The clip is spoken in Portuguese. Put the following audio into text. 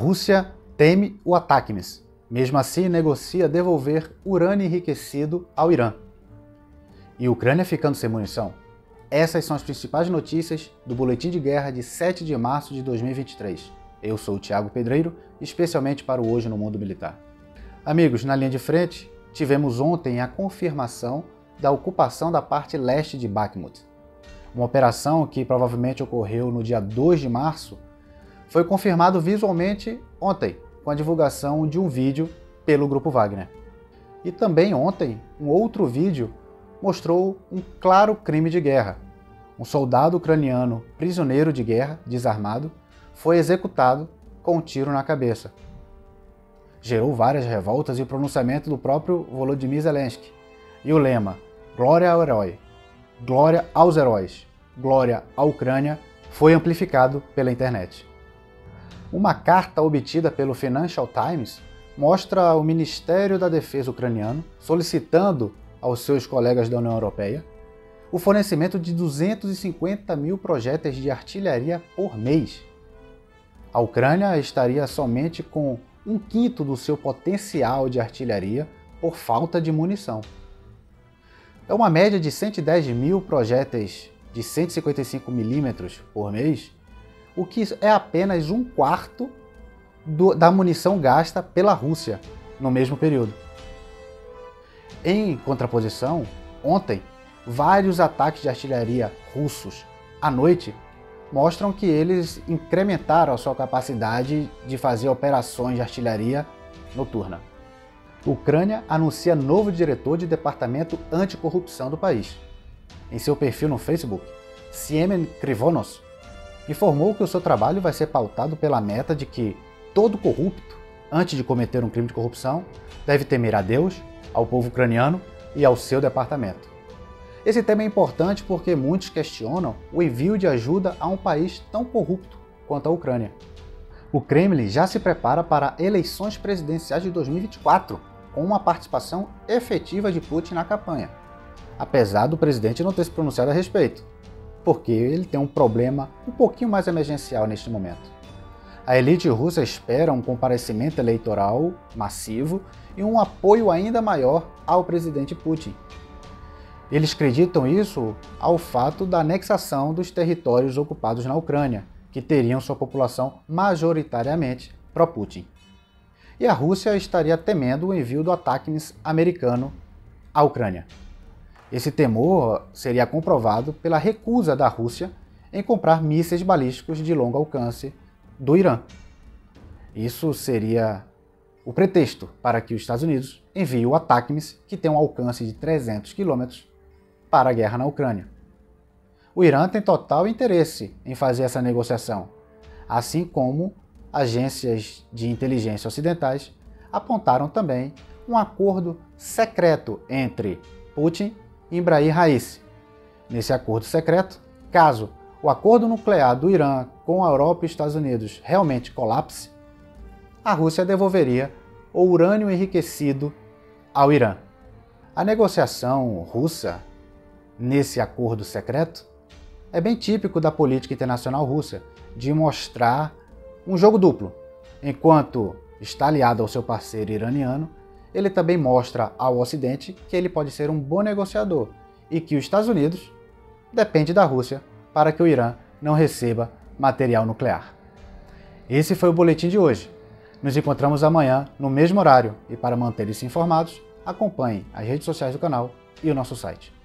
Rússia teme o ATACMS. Mesmo assim, negocia devolver urânio enriquecido ao Irã. E Ucrânia ficando sem munição. Essas são as principais notícias do Boletim de Guerra de 7 de março de 2023. Eu sou o Thiago Pedreiro, especialmente para o Hoje no Mundo Militar. Amigos, na linha de frente, tivemos ontem a confirmação da ocupação da parte leste de Bakhmut. Uma operação que provavelmente ocorreu no dia 2 de março foi confirmado visualmente ontem, com a divulgação de um vídeo pelo Grupo Wagner. E também ontem, um outro vídeo mostrou um claro crime de guerra. Um soldado ucraniano prisioneiro de guerra, desarmado, foi executado com um tiro na cabeça. Gerou várias revoltas e o pronunciamento do próprio Volodymyr Zelensky. E o lema: Glória ao herói, glória aos heróis, glória à Ucrânia foi amplificado pela internet. Uma carta obtida pelo Financial Times mostra o Ministério da Defesa ucraniano solicitando aos seus colegas da União Europeia o fornecimento de 250 mil projéteis de artilharia por mês. A Ucrânia estaria somente com um quinto do seu potencial de artilharia por falta de munição. É uma média de 110 mil projéteis de 155 milímetros por mês, o que é apenas um quarto do, da munição gasta pela Rússia no mesmo período. Em contraposição, ontem, vários ataques de artilharia russos à noite mostram que eles incrementaram a sua capacidade de fazer operações de artilharia noturna. Ucrânia anuncia novo diretor de departamento anticorrupção do país. Em seu perfil no Facebook, Siemen Krivonos informou que o seu trabalho vai ser pautado pela meta de que todo corrupto, antes de cometer um crime de corrupção, deve temer a Deus, ao povo ucraniano e ao seu departamento. Esse tema é importante porque muitos questionam o envio de ajuda a um país tão corrupto quanto a Ucrânia. O Kremlin já se prepara para eleições presidenciais de 2024, com uma participação efetiva de Putin na campanha, apesar do presidente não ter se pronunciado a respeito, porque ele tem um problema um pouquinho mais emergencial neste momento. A elite russa espera um comparecimento eleitoral massivo e um apoio ainda maior ao presidente Putin. Eles acreditam isso ao fato da anexação dos territórios ocupados na Ucrânia, que teriam sua população majoritariamente pró-Putin. E a Rússia estaria temendo o envio do ataque americano à Ucrânia. Esse temor seria comprovado pela recusa da Rússia em comprar mísseis balísticos de longo alcance do Irã. Isso seria o pretexto para que os Estados Unidos enviem o ATACMS, que tem um alcance de 300 quilômetros, para a guerra na Ucrânia. O Irã tem total interesse em fazer essa negociação, assim como agências de inteligência ocidentais apontaram também um acordo secreto entre Putin Ibrahim Raisi. Nesse acordo secreto, caso o acordo nuclear do Irã com a Europa e Estados Unidos realmente colapse, a Rússia devolveria o urânio enriquecido ao Irã. A negociação russa nesse acordo secreto é bem típico da política internacional russa, de mostrar um jogo duplo. Enquanto está aliado ao seu parceiro iraniano, ele também mostra ao Ocidente que ele pode ser um bom negociador e que os Estados Unidos depende da Rússia para que o Irã não receba material nuclear. Esse foi o boletim de hoje. Nos encontramos amanhã no mesmo horário e para manter-se informados, acompanhe as redes sociais do canal e o nosso site.